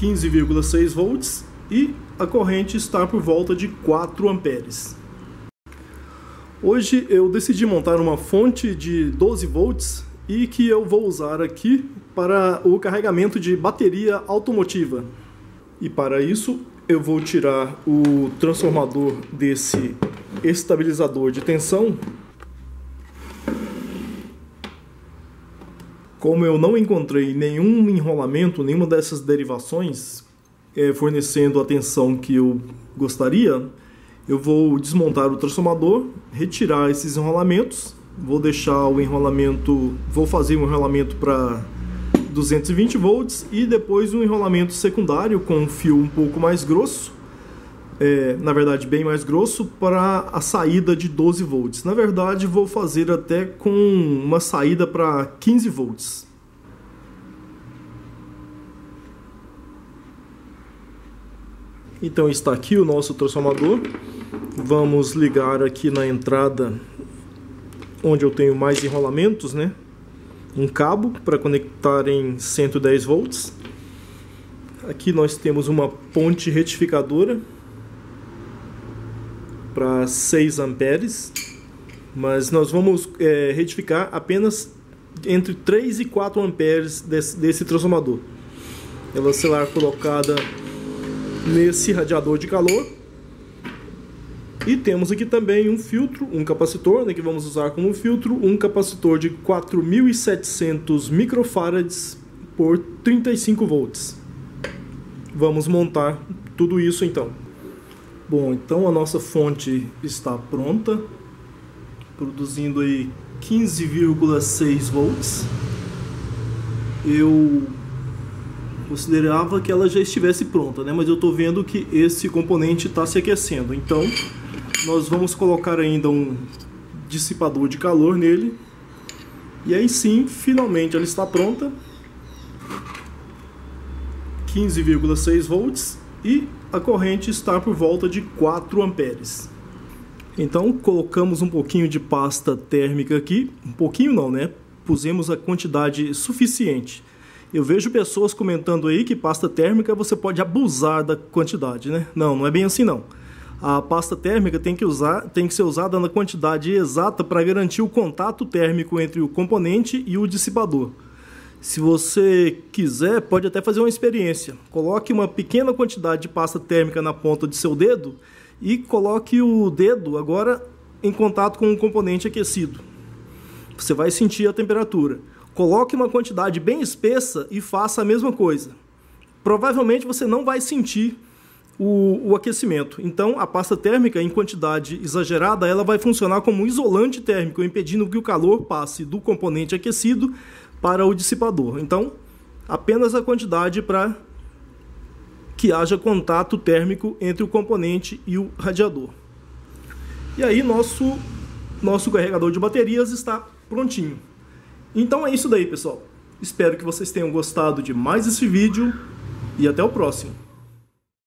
15,6 volts e a corrente está por volta de 4 amperes. Hoje eu decidi montar uma fonte de 12 volts e que eu vou usar aqui para o carregamento de bateria automotiva. E para isso eu vou tirar o transformador desse estabilizador de tensão. Como eu não encontrei nenhum enrolamento, nenhuma dessas derivações é, fornecendo a tensão que eu gostaria, eu vou desmontar o transformador, retirar esses enrolamentos, vou deixar o enrolamento, vou fazer um enrolamento para 220 volts e depois um enrolamento secundário com um fio um pouco mais grosso, é, na verdade bem mais grosso, para a saída de 12 volts. Na verdade vou fazer até com uma saída para 15 volts. Então está aqui o nosso transformador. Vamos ligar aqui na entrada onde eu tenho mais enrolamentos, né? um cabo para conectar em 110 volts. Aqui nós temos uma ponte retificadora para 6 amperes, mas nós vamos é, retificar apenas entre 3 e 4 amperes desse, desse transformador. Ela será colocada nesse radiador de calor e temos aqui também um filtro, um capacitor, né, que vamos usar como filtro, um capacitor de 4.700 microfarads por 35 volts. Vamos montar tudo isso então. Bom, então a nossa fonte está pronta, produzindo aí 15,6 volts. Eu considerava que ela já estivesse pronta, né? Mas eu estou vendo que esse componente está se aquecendo. Então, nós vamos colocar ainda um dissipador de calor nele. E aí sim, finalmente ela está pronta. 15,6 volts e a corrente está por volta de 4 amperes. Então colocamos um pouquinho de pasta térmica aqui, um pouquinho não, né? Pusemos a quantidade suficiente. Eu vejo pessoas comentando aí que pasta térmica você pode abusar da quantidade, né? Não, não é bem assim não a pasta térmica tem que, usar, tem que ser usada na quantidade exata para garantir o contato térmico entre o componente e o dissipador. Se você quiser, pode até fazer uma experiência. Coloque uma pequena quantidade de pasta térmica na ponta de seu dedo e coloque o dedo agora em contato com o componente aquecido. Você vai sentir a temperatura. Coloque uma quantidade bem espessa e faça a mesma coisa. Provavelmente você não vai sentir o, o, aquecimento. Então, a pasta térmica, em quantidade exagerada, ela vai funcionar como um isolante térmico, impedindo que o calor passe do componente aquecido para o dissipador. Então, apenas a quantidade para que haja contato térmico entre o componente e o radiador. E aí, nosso, nosso carregador de baterias está prontinho. Então é isso daí, pessoal. Espero que vocês tenham gostado de mais esse vídeo e até o próximo.